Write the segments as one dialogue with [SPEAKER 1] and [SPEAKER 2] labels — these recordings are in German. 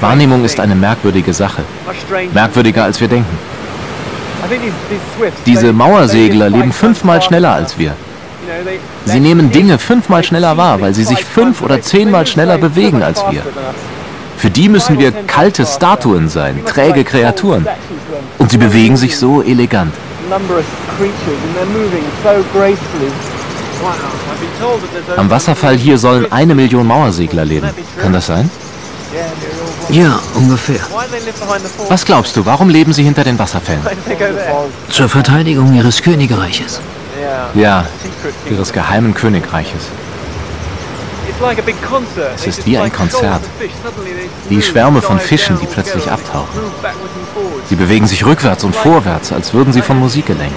[SPEAKER 1] Wahrnehmung ist eine merkwürdige Sache. Merkwürdiger, als wir denken. Diese Mauersegler leben fünfmal schneller als wir. Sie nehmen Dinge fünfmal schneller wahr, weil sie sich fünf oder zehnmal schneller bewegen als wir. Für die müssen wir kalte Statuen sein, träge Kreaturen. Und sie bewegen sich so elegant. Am Wasserfall hier sollen eine Million Mauersegler leben. Kann das sein?
[SPEAKER 2] Ja, ungefähr.
[SPEAKER 1] Was glaubst du, warum leben sie hinter den Wasserfällen?
[SPEAKER 2] Zur Verteidigung ihres Königreiches.
[SPEAKER 1] Ja, ihres geheimen Königreiches. Es ist wie ein Konzert. Wie Schwärme von Fischen, die plötzlich abtauchen. Sie bewegen sich rückwärts und vorwärts, als würden sie von Musik gelenkt.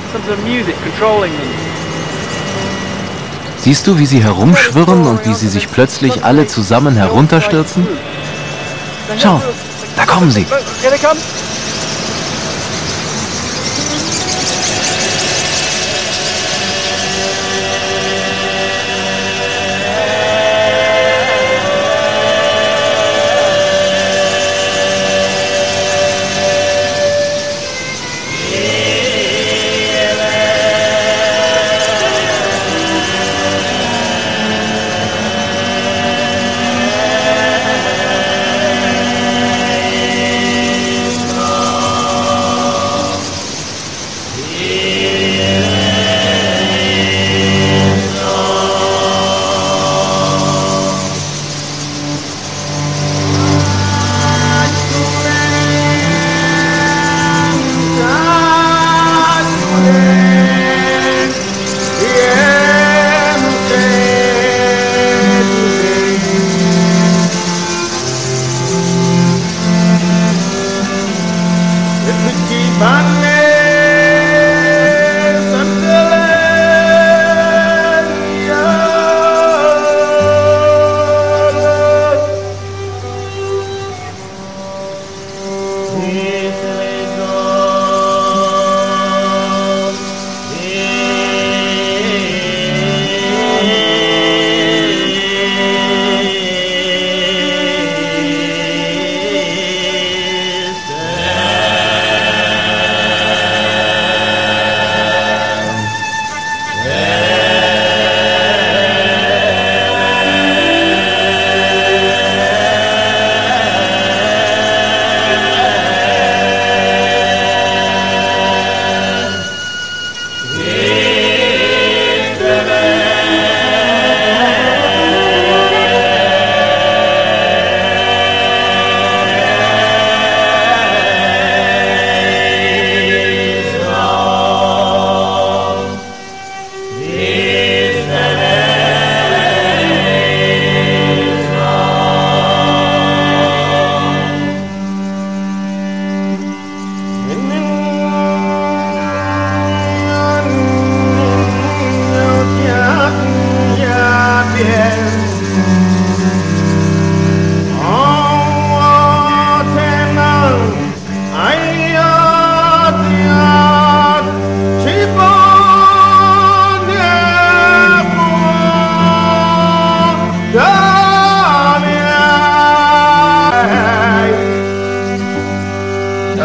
[SPEAKER 1] Siehst du, wie sie herumschwirren und wie sie sich plötzlich alle zusammen herunterstürzen? Schau, da kommen sie.
[SPEAKER 3] Bye.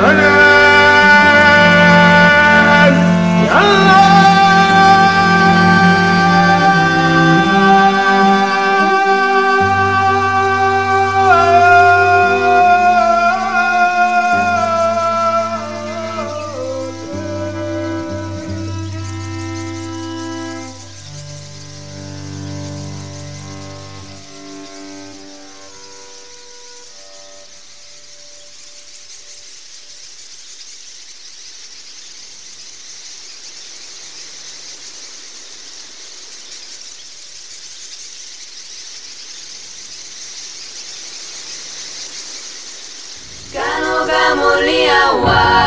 [SPEAKER 3] No, no. Mulia Wah.